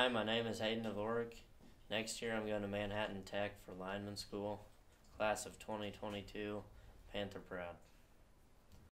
Hi, my name is Hayden Dvorak. Next year I'm going to Manhattan Tech for lineman school. Class of 2022, Panther proud.